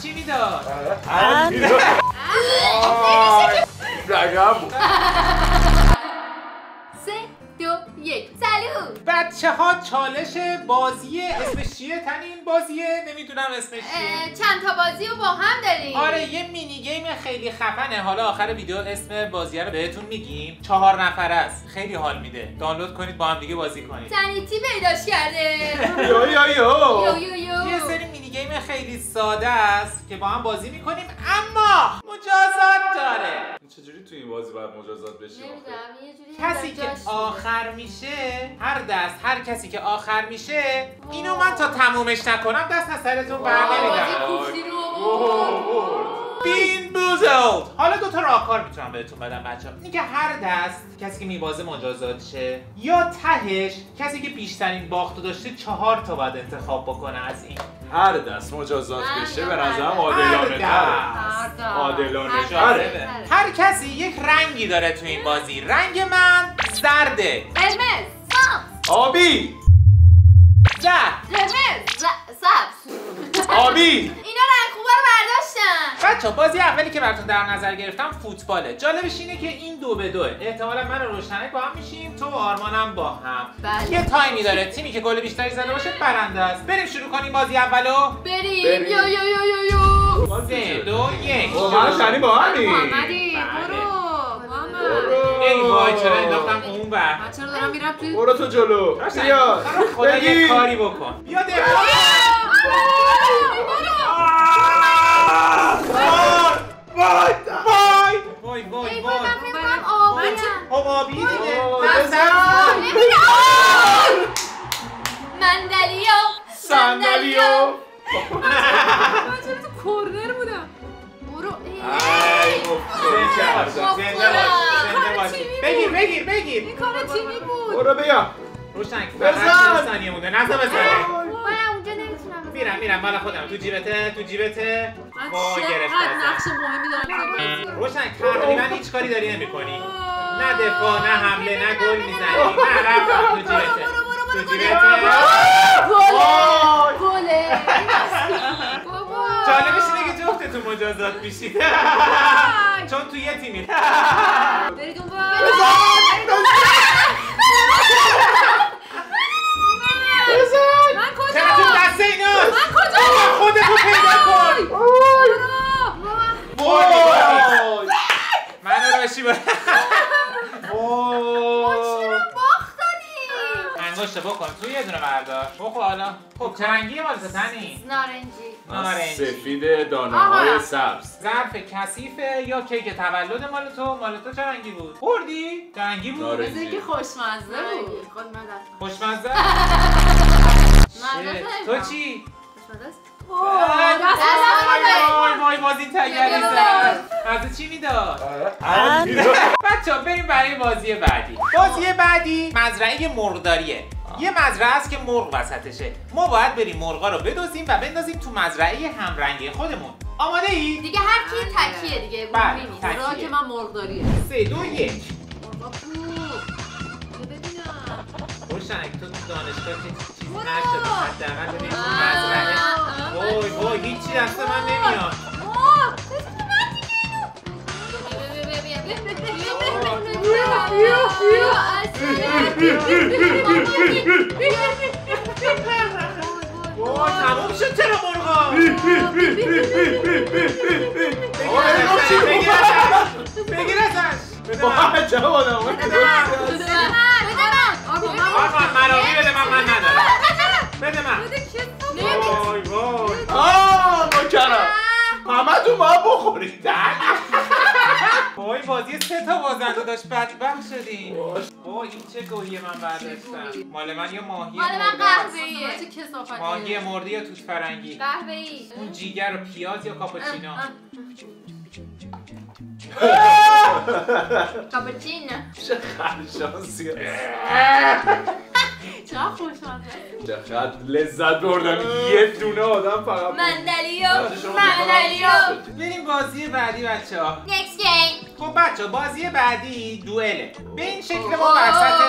tímido. Ah, tímido. Ah, ah, ah, ah, ah, ah, ah, بچه ها چالش بازی اسمش چیه تنین بازیه نمی‌دونم اسمش چیه چند تا بازی رو با هم داریم. آره یه مینی گیم خیلی خفنه. حالا آخر ویدیو اسم بازی رو بهتون میگیم. چهار نفر است. خیلی حال میده. دانلود کنید با هم دیگه بازی کنید. سنیتی پیداش کرده. یو یا یو یه یو سری مینی گیم خیلی ساده است که با هم بازی می‌کنیم. اما مجازات داره. چجوری تو این بازی باید مجازات جوری کسی که آخر میشه هر دست هر کسی که آخر میشه اینو من تا تمومش نکنم دست از سرتون بر بین بوزلد. حالا دو تا راهکار می‌تونم بهتون بدم بچه اینکه هر دست کسی که میبازه مجازات شه یا تهش کسی که بیشترین باختو داشته چهار تا باید انتخاب بکنه از این. هر دست مجازات بشه به نظرم. عادلانه هر تره. عادلانه تره. هر کسی یک رنگی داره تو این بازی. رنگ من زرده. قرمز. سبز. آبی. زرد. قرمز. سبز. آبی. اینا رنگ خوبا رو برداشتن. بچه بازی اولی که براتون در نظر گرفتم فوتباله. جالبش اینه که این دو به دوه احتمالا من و روشنک با هم میشیم تو و آرمانم با هم. بله. یه تایمی داره. تیمی که گل بیشتری زده باشه برنده است. بریم شروع کنیم بازی اولو. بریم. بریم. یو یو یو یو یو. سه؟ دو یک. من شنی با همی محمدی بله. برو. ای وای چرا انداختم اون بر من چرا دارم میرم توی برو تو جلو. بیا. بگیر. کاری بکن. بیا دفاع. وای وای وای وای خب آبی دیگه مندلیا صندلیا من چرا تو کورنر بودم برو ای بگیر بگیر بگیر. این کار تیمی بود؟ برو بیا. روشنگ بزن. ثانیه مونده. نزن بزن من اونجا نمی‌تونم. میرم میرم مال خودم. تو جیبته تو جیبته من چقدر گرفت نقش مهمی دارم روشن تقریبا هیچ کاری داری نمی کنی نه دفاع نه حمله نه گل می‌زنی. نه رفتم تو جیبته تو جیبته گله گله. بابا. جالبش اینه که جفتتون مجازات میشید. چون تو یه تیمی. برید اون انگشت بکن تو یه دونه بردار بخور حالا خب چه رنگیه مال تنی نارنجی نارنجی سفید دانه های. سبز ظرف کثیفه یا کیک تولد مال تو مال تو چه رنگی بود خوردی چه رنگی بود نارنجی. اینکه خوشمزه بود خود من خوشمزه تو چی خوشمزه وای وای بازی تگری زد از چی می‌داد بچه ها بریم برای بازی بعدی بازی بعدی مزرعه مرغداریه یه مزرعه است که مرغ وسطشه ما باید بریم مرغا رو بدوزیم و بندازیم تو مزرعه همرنگی خودمون آماده ای؟ دیگه هر کی تکیه دیگه بله،. تکیه. که من مرغداریه سه دو یک ببینم روشنک تو دانشگاه که چیزی. نشده حداقل ببین. مزرعه. وای وای هیچی دست من نمیاد تمام شد چرا مرغا آقا ایرام چی بگیر ازش بگیر ازش با عجب آدم بده من بده من آقا مرامی بده من من ندارم بده من وای وای آه ما کرم همه تو ما بخورید وای بازی سه تا بازنده داشت بدبخت شدیم. وای این چه گوهی من برداشتم. مال من یا ماهی مال من. قهوه‌ایه. ماهی مرده یا توت فرنگی؟ قهوه‌ای. اون جیگر و پیاز یا کاپوچینو؟ کاپوچینو. چه خرشانسی چه خوشمزه چقدر لذت بردم. یه دونه آدم فقط شما مندلیو بریم بازی بعدی بچه ها Next game. خب بچه بازی بعدی دوئله. به این شکل ما وسط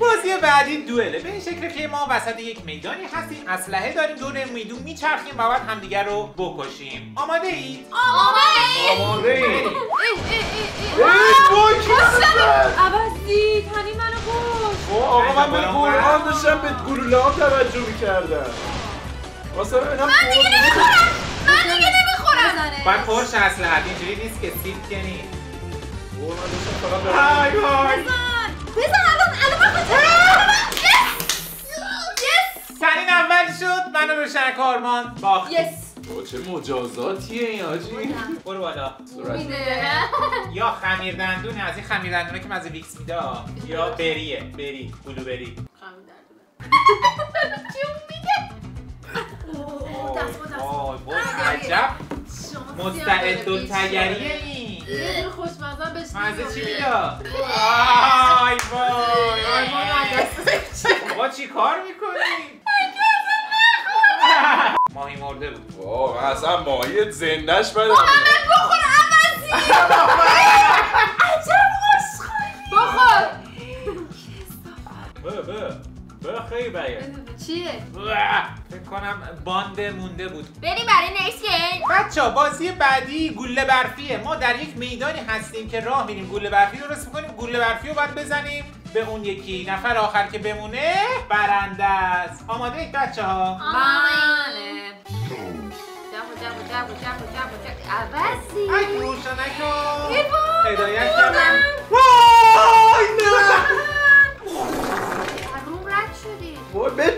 بازی بعدی دوئله. به این شکل که ما وسط یک میدانی هستیم. اسلحه داریم دور میدون میچرخیم و بعد همدیگر رو بکشیم. آماده اید آماده آماده ای. اه، اه، اه، اه. ای؟ عوضی تنی منو کش اوه، آقا من به قرآن داشتم به گلوله ها توجه می‌کردم. واسه ببینم من دیگه نمی‌خورم. من دیگه نمی‌خورم. باید پرش اسلحه اینجوری نیست که سیب کنی وای وای بزن. بزن الان الان تنین اول شد. منو روشن کارمان باخت. یس بابا چه مجازاتیه این آجی. برو بالا. یا خمیر دندون از این خمیر دندونه که مزه ویکس میده یا بریه. بری. بلو بری چیو میده دست با دست. وای عجب. مستعد التگریه این یه دور خوشمزه بهش مزه چی میده. می‌داد وای وای. با چی کار می‌کنی؟ ماهی مرده بود. واه من اصلا ماهی زندش بدم. بخور عوضی. عجب عشقایی. بخور. به به خیلی بایه چیه؟ فکر کنم باند مونده بود. بریم برای گیم. بچه بازی بعدی گوله برفیه. ما در یک میدانی هستیم که راه میریم گوله برفی درست می‌کنیم گوله برفی رو باید بزنیم به اون یکی. نفر آخر که بمونه برنده است. آماده اید بچه ها؟ بله جبو جبو جبو جبو جبو جبو عوضی ای روشنک رو ای هدایت. کردم.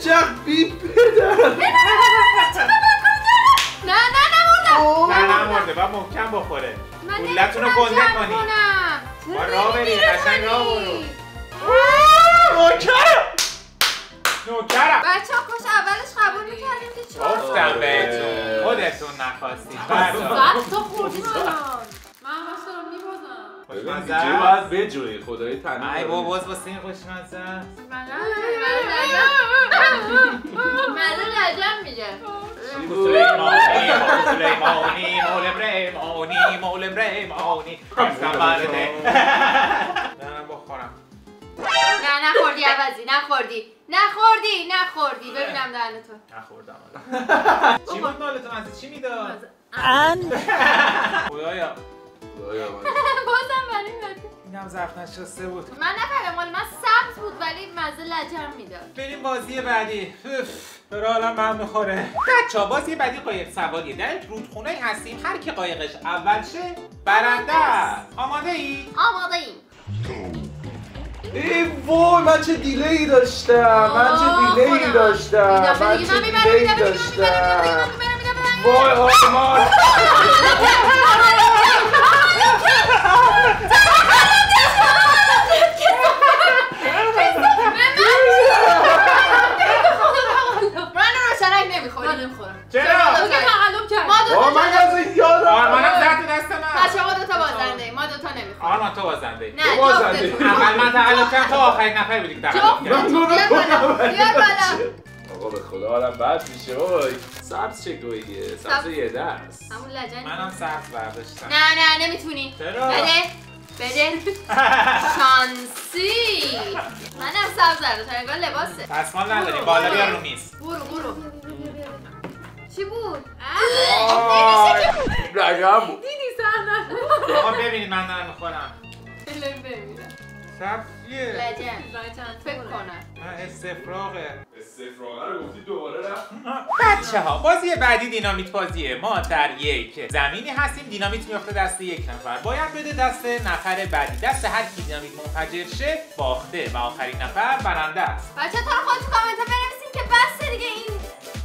بچخ بی پدر نه نه نموردم نه نمورده باید محکم بخوره. من گولتون رو نمی‌تونم گنده جمع کنی. کنم. با راه بری قشنگ راه برو. نوکرم. نوکرم. بچه ها کاش اولش قبول می‌کردیم که چهار گفتم بهتون آره. خودتون نخواستید. بله. صد تا خوردیم الان من همش دارم میبازم ببین خوشمزه دیگه. باید بجوی خدای تنها ای بابا باز واسه این خوشمزه است. مزه لجم میگه. سلیمانی؟ سلیمانی مول ابراهیمانی مول ابراهیمانی رفتم برده نه. بخورم. نه نخوردی عوضی نخوردی. نخوردی نخوردی. ببینم دهنتو نخوردم. حالا. چی بود مالتون از چی می‌داد؟ خدایا خدایا. من. بازم ولی میاد اینم ظرف نشسته بود. من نفهمم مال من سبز بود ولی مزه لجم می‌داد. بریم بازی بعدی. اوف، داره حالا من می‌خوره. بچه بازی بعدی قایق سواریه در رودخونه هستیم. هر کی قایقش اول شه برنده. است. آماده ای؟ آماده ایم ای وای من چه دیلی داشتم. من چه دیلی داشتم. من چه دیلی داشتم من تقلب کردم تو آخرین نفر بودی که. کردی من بیار بالا، بیار بالا. آقا به خدا حالم بد میشه وای. سبز چه گوییه؟ سبز. یه دست همون لجن منم سبز برداشتم. نه نه نمی‌تونی. چرا؟ بده. بده. شانسی. منم سبز دارم. انگار لباسه. دستمال نداریم. بالا بیا رو میز. برو برو. چی بود؟ رگم بود. دیدی صحنه آقا ببینید من دارم می‌خورم. فیلم ببینم. سبزیه. لجن. فکر کنم نه استفراغه. استفراغه رو گفتی دوباره رفت. بچه ها بازی بعدی دینامیت بازیه. ما در یک زمینی هستیم. دینامیت میفته دست یک نفر. باید بده دست نفر بعدی. دست هر کی دینامیت منفجر شه باخته. و آخرین نفر برنده است. بچه تا رو خود تو کامنت ها بنویسین که بسته دیگه این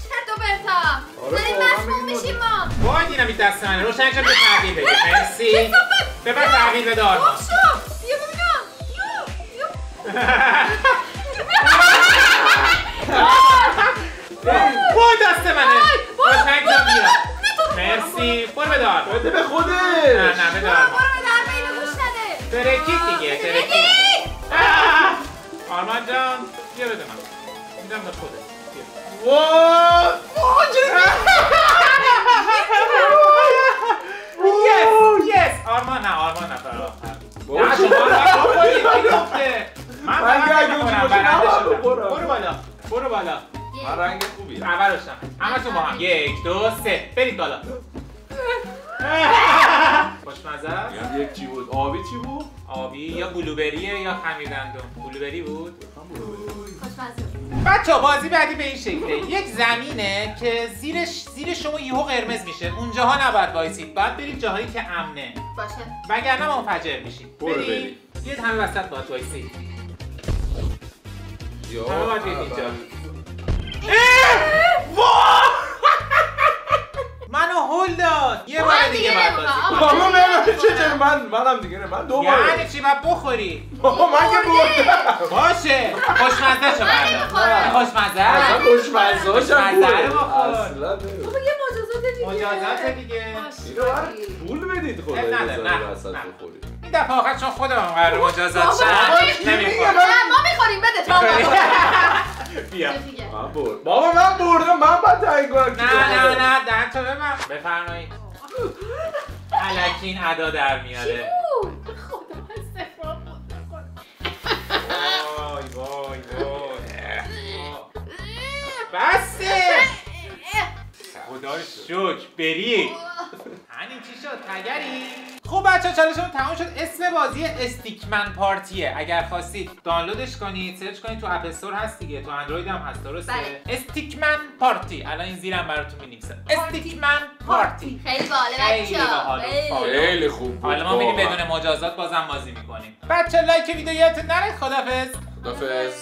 چرت و پرتا داریم مسموم میگیم میشیم ما. وای دینامیت دست منه. روشن شد به تغییر بده مرسی. ببر تغییر بده آرمان وای دست منه. روشن جا بیا مرسی. برو بده آرمان بده به خودش. نه نه بده برو در اینو گوش نده ترکید دیگه آه! آرمان جان بیا بده من. میدم به خودت. وای. یس یس آرمان نه آرمان نفر آخر نه شما آرمان بخورید کی گفته من من فقط که اگه نمی‌خورم، اونجا باشه من رنگ خوبی. اول روشن همتون با هم. یک دو سه. برید بالا. خوشمزه؟ است؟ میگم یک چی بود؟ آبی چی بود؟ آبی یا بلوبریه یا خمیر دندون بلوبری. بود بچه بازی بعدی به این شکله. یک زمینه که زیرش زیر شما یهو قرمز میشه. اونجاها نباید وایسید. باید برید جاهایی که امنه. باشه. وگرنه منفجر میشید. برو برید. برید. یه همه وسط باید وایسید. یا همه باید برید اینجا منو هل داد یه بار من دیگه دیگه باید نمی‌خوام. بازی بابا کنی. من چه من منم دیگه نه من دو بار یعنی چی باید بخوری بابا من که بردم باشه خوشمزه شو نمی‌خورم. خوشمزه خوشمزه خوشمزه رو بخور. اصلا. بابا یه مجازات دیگه مجازات دیگه اینو پول بدید خدا نه، وسط نه. این دفعه آخر چون خودم قرار مجازات شد نمی‌خورم من- نه، ما می‌خوریم بده تو هم بیا. من بابا من بردم من باید تعیین کنم نه نه. نه دهن تو ببن بفرمایید الکی این ادا در میاره. وای وای وای بسه خدا شکر برید همین چی شد؟ تگری. خب بچه چالشمون تموم شد. اسم بازی Stickman Party ه. اگر خواستید دانلودش کنید search کنید تو App Store هست دیگه. تو اندروید هم هست درسته؟ بله. Stickman Party. الان این زیرم براتون می‌نویسم. Stickman Party. خیلی باحاله خیلی بچه باحال. خیلی. خوب. حالا ما میریم واقعا. بدون مجازات بازم بازی می‌کنیم. بچه like ویدیو یادتون نره. خدافظ. خدافظ.